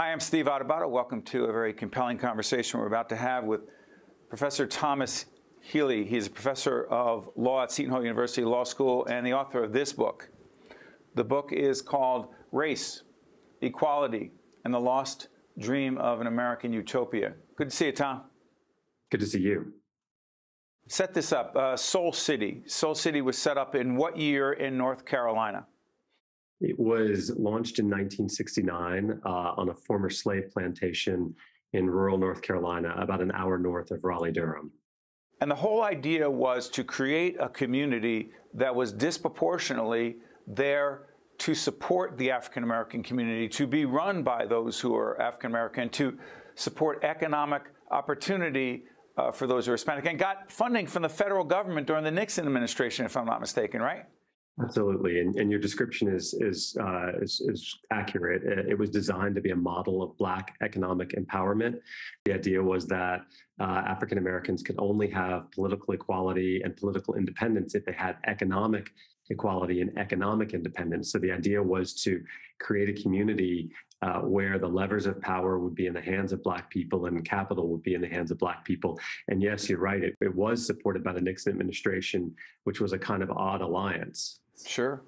Hi, I'm Steve Adubato. Welcome to a very compelling conversation we're about to have with Professor Thomas Healy. He's a professor of law at Seton Hall University Law School and the author of this book. The book is called Race, Equality, and the Lost Dream of an American Utopia. Good to see you, Tom. Good to see you. Set this up. Uh, Soul City. Soul City was set up in what year in North Carolina? It was launched in 1969 uh, on a former slave plantation in rural North Carolina, about an hour north of Raleigh, Durham. And the whole idea was to create a community that was disproportionately there to support the African American community, to be run by those who are African American, to support economic opportunity uh, for those who are Hispanic, and got funding from the federal government during the Nixon administration, if I'm not mistaken, right? Absolutely, and, and your description is is, uh, is, is accurate. It was designed to be a model of Black economic empowerment. The idea was that uh, African Americans could only have political equality and political independence if they had economic equality and economic independence. So the idea was to create a community uh, where the levers of power would be in the hands of Black people and capital would be in the hands of Black people. And yes, you're right, it, it was supported by the Nixon administration, which was a kind of odd alliance. Sure.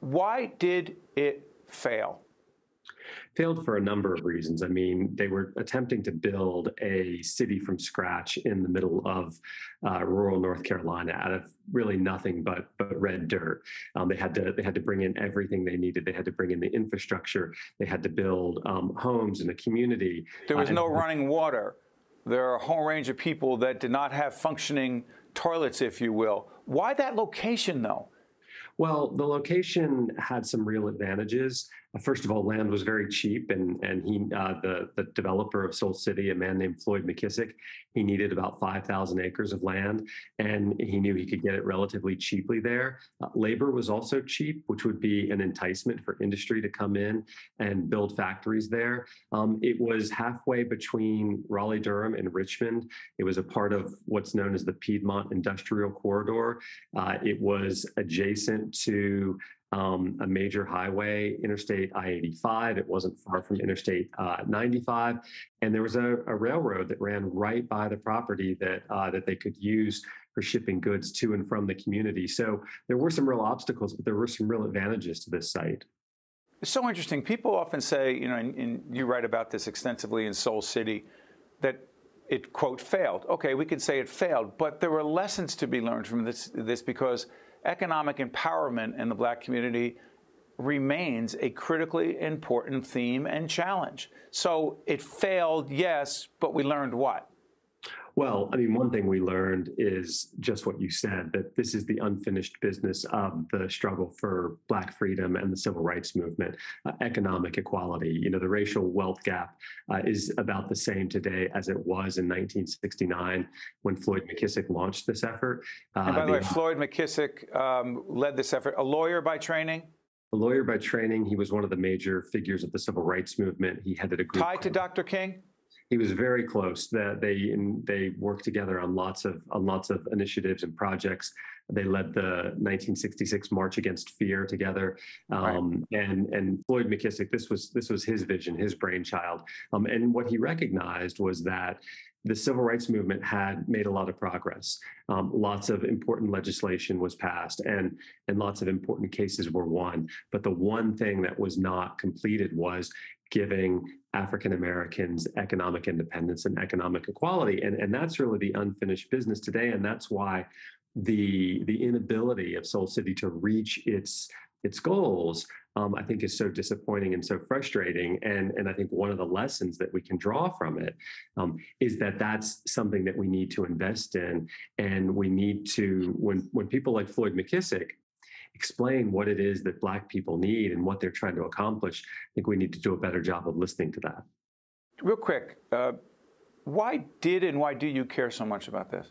Why did it fail? Failed for a number of reasons. I mean, they were attempting to build a city from scratch in the middle of uh, rural North Carolina out of really nothing but but red dirt. Um, they had to they had to bring in everything they needed. They had to bring in the infrastructure. They had to build um, homes in a community. There was uh, no running water. There are a whole range of people that did not have functioning toilets, if you will. Why that location, though? Well, the location had some real advantages. First of all, land was very cheap, and and he uh, the the developer of Soul City, a man named Floyd McKissick, he needed about five thousand acres of land, and he knew he could get it relatively cheaply there. Uh, labor was also cheap, which would be an enticement for industry to come in and build factories there. Um, it was halfway between Raleigh Durham and Richmond. It was a part of what's known as the Piedmont Industrial Corridor. Uh, it was adjacent to um, a major highway, Interstate I 85. It wasn't far from Interstate uh, 95. And there was a, a, railroad that ran right by the property that, uh, that they could use for shipping goods to and from the community. So there were some real obstacles, but there were some real advantages to this site. It's so interesting. People often say, you know, and, and you write about this extensively in Soul City, that it quote failed. Okay, we could say it failed, but there were lessons to be learned from this, this because economic empowerment in the black community remains a critically important theme and challenge. So it failed, yes, but we learned what? Well, I mean, one thing we learned is just what you said that this is the unfinished business of the struggle for Black freedom and the civil rights movement, uh, economic equality. You know, the racial wealth gap uh, is about the same today as it was in 1969 when Floyd McKissick launched this effort. Uh, and by the way, Floyd McKissick um, led this effort, a lawyer by training? A lawyer by training. He was one of the major figures of the civil rights movement. He headed a group. Tied to Dr. King? He was very close. That they they worked together on lots of on lots of initiatives and projects. They led the 1966 March Against Fear together, um, right. and and Floyd McKissick. This was this was his vision, his brainchild. Um, and what he recognized was that the civil rights movement had made a lot of progress. Um, lots of important legislation was passed, and and lots of important cases were won. But the one thing that was not completed was giving African Americans economic independence and economic equality. And, and that's really the unfinished business today. And that's why the the inability of Soul City to reach its its goals, um, I think, is so disappointing and so frustrating. And and I think one of the lessons that we can draw from it um, is that that's something that we need to invest in, and we need to when when people like Floyd McKissick explain what it is that Black people need and what they're trying to accomplish, I think we need to do a better job of listening to that. Real quick, uh, why did and why do you care so much about this?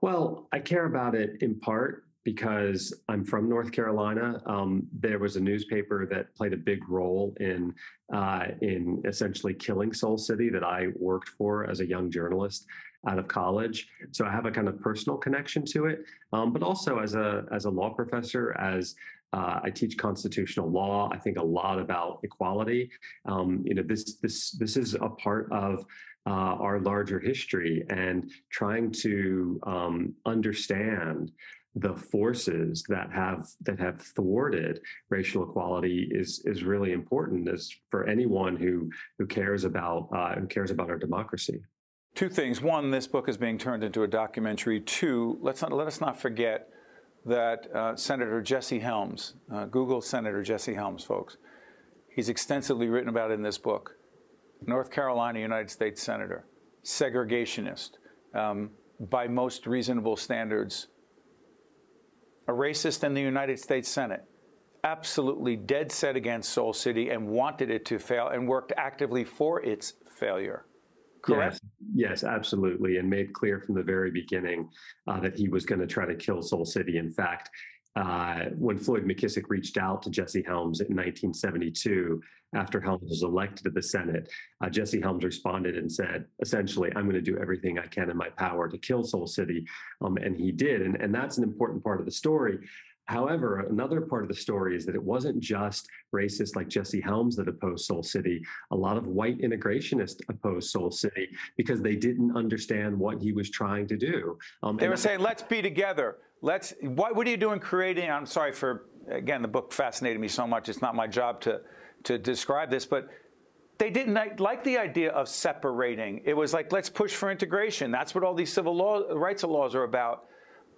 Well, I care about it in part because I'm from North Carolina. Um, there was a newspaper that played a big role in uh, in essentially killing Soul City that I worked for as a young journalist out of college. So I have a kind of personal connection to it, um, but also as a as a law professor, as Uh, I teach constitutional law. I think a lot about equality. Um, you know, this this this is a part of uh, our larger history and trying to um, understand the forces that have that have thwarted racial equality is is really important as for anyone who who cares about uh, who cares about our democracy. Two things. One, this book is being turned into a documentary. Two, let's not, let us not forget that uh, Senator Jesse Helms, uh, Google Senator Jesse Helms, folks, he's extensively written about in this book. North Carolina United States Senator, segregationist, um, by most reasonable standards, a racist in the United States Senate, absolutely dead set against Soul City and wanted it to fail and worked actively for its failure. Correct? Yes, yes, absolutely, and made clear from the very beginning uh, that he was going to try to kill Soul City. In fact, uh, when Floyd McKissick reached out to Jesse Helms in 1972, after Helms was elected to the Senate, uh, Jesse Helms responded and said, essentially, I'm going to do everything I can in my power to kill Soul City. Um, and he did. And, and that's an important part of the story. However, another part of the story is that it wasn't just racists like Jesse Helms that opposed Soul City. A lot of white integrationists opposed Soul City because they didn't understand what he was trying to do. Um, they were saying, let's be together. Let's, what, what are you doing creating? I'm sorry for, again, the book fascinated me so much. It's not my job to, to describe this, but they didn't like the idea of separating. It was like, let's push for integration. That's what all these civil law, rights laws are about.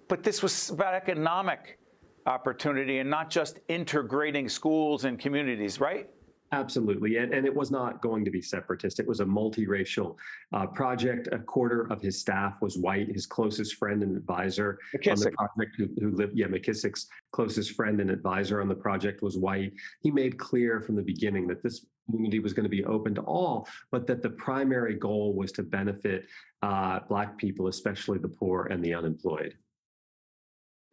But this was about economic opportunity and not just integrating schools and communities, right? Absolutely. And, and it was not going to be separatist. It was a multiracial uh, project. A quarter of his staff was white. His closest friend and advisor McKissick. on the project, who, who, lived, yeah, McKissick's closest friend and advisor on the project was white. He made clear from the beginning that this community was going to be open to all, but that the primary goal was to benefit uh, Black people, especially the poor and the unemployed.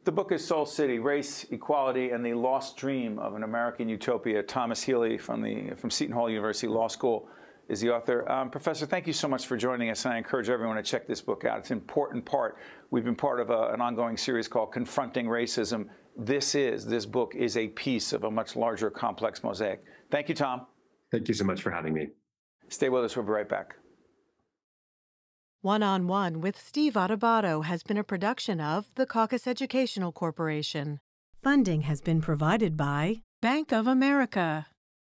The book is Soul City, Race, Equality, and the Lost Dream of an American Utopia. Thomas Healy from, the, from Seton Hall University Law School is the author. Um, Professor, thank you so much for joining us, and I encourage everyone to check this book out. It's an important part. We've been part of a, an ongoing series called Confronting Racism. This is, this book is a piece of a much larger, complex mosaic. Thank you, Tom. Thank you so much for having me. Stay with us. We'll be right back. One on One with Steve Adubato has been a production of the Caucus Educational Corporation. Funding has been provided by Bank of America,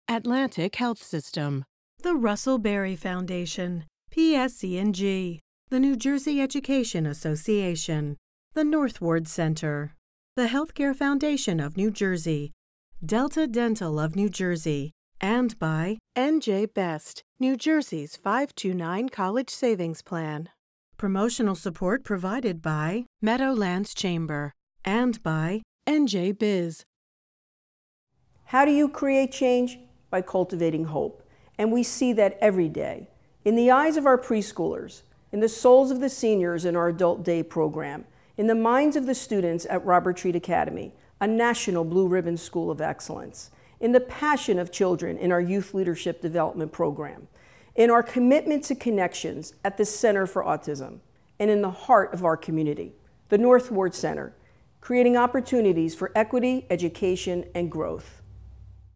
Atlantic Health System, the Russell Berrie Foundation, PSE&G, the New Jersey Education Association, the North Ward Center, the Healthcare Foundation of New Jersey, Delta Dental of New Jersey, and by NJ Best, New Jersey's 529 College Savings Plan. Promotional support provided by Meadowlands Chamber and by NJ Biz. How do you create change? By cultivating hope. And we see that every day. In the eyes of our preschoolers, in the souls of the seniors in our Adult Day program, in the minds of the students at Robert Treat Academy, a national blue ribbon school of excellence in the passion of children in our Youth Leadership Development Program, in our commitment to connections at the Center for Autism, and in the heart of our community, the North Ward Center, creating opportunities for equity, education, and growth.